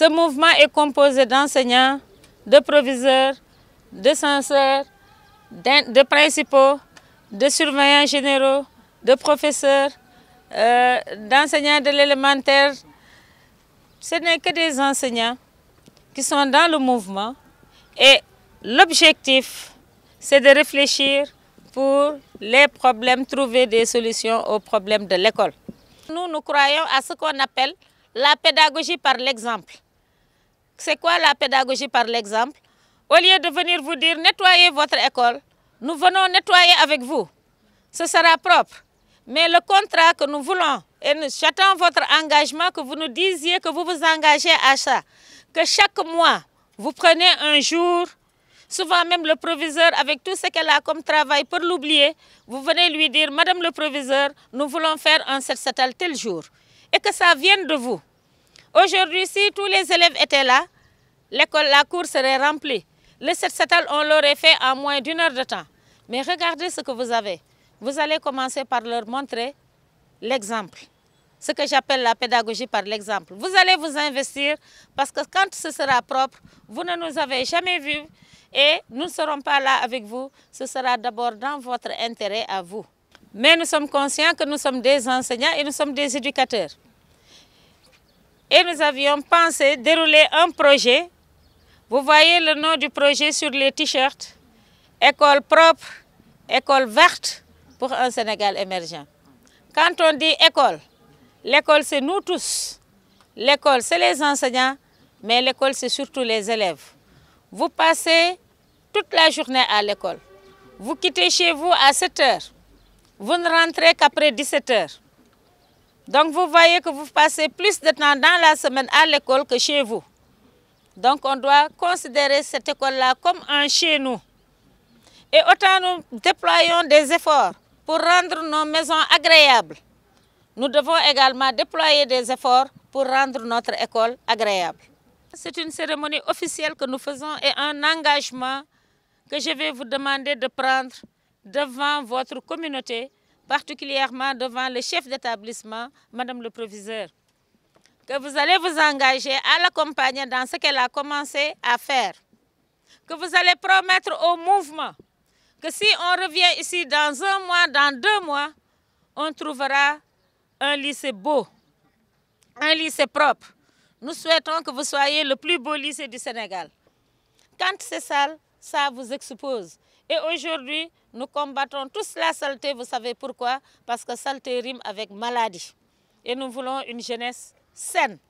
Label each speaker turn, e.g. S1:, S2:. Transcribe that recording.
S1: Ce mouvement est composé d'enseignants, de proviseurs, de censeurs, de principaux, de surveillants généraux, de professeurs, euh, d'enseignants de l'élémentaire. Ce n'est que des enseignants qui sont dans le mouvement et l'objectif, c'est de réfléchir pour les problèmes, trouver des solutions aux problèmes de l'école. Nous, nous croyons à ce qu'on appelle la pédagogie par l'exemple. C'est quoi la pédagogie par l'exemple? Au lieu de venir vous dire nettoyez votre école, nous venons nettoyer avec vous. Ce sera propre. Mais le contrat que nous voulons, et j'attends votre engagement, que vous nous disiez que vous vous engagez à ça, que chaque mois, vous prenez un jour, souvent même le proviseur, avec tout ce qu'elle a comme travail, pour l'oublier, vous venez lui dire, Madame le proviseur, nous voulons faire un set tel jour. Et que ça vienne de vous. Aujourd'hui, si tous les élèves étaient là, la cour serait remplie. Le set on l'aurait fait en moins d'une heure de temps. Mais regardez ce que vous avez. Vous allez commencer par leur montrer l'exemple. Ce que j'appelle la pédagogie par l'exemple. Vous allez vous investir parce que quand ce sera propre, vous ne nous avez jamais vus et nous ne serons pas là avec vous. Ce sera d'abord dans votre intérêt à vous. Mais nous sommes conscients que nous sommes des enseignants et nous sommes des éducateurs. Et nous avions pensé dérouler un projet. Vous voyez le nom du projet sur les t-shirts? École propre, école verte pour un Sénégal émergent. Quand on dit école, l'école c'est nous tous. L'école c'est les enseignants, mais l'école c'est surtout les élèves. Vous passez toute la journée à l'école. Vous quittez chez vous à 7 heures. Vous ne rentrez qu'après 17 heures. Donc vous voyez que vous passez plus de temps dans la semaine à l'école que chez vous. Donc on doit considérer cette école-là comme un chez nous. Et autant nous déployons des efforts pour rendre nos maisons agréables, nous devons également déployer des efforts pour rendre notre école agréable. C'est une cérémonie officielle que nous faisons et un engagement que je vais vous demander de prendre devant votre communauté particulièrement devant le chef d'établissement, Madame le Proviseur, que vous allez vous engager à l'accompagner dans ce qu'elle a commencé à faire, que vous allez promettre au mouvement que si on revient ici dans un mois, dans deux mois, on trouvera un lycée beau, un lycée propre. Nous souhaitons que vous soyez le plus beau lycée du Sénégal. Quand c'est sale, ça vous expose. Et aujourd'hui, nous combattons tous la saleté. Vous savez pourquoi? Parce que saleté rime avec maladie. Et nous voulons une jeunesse sen.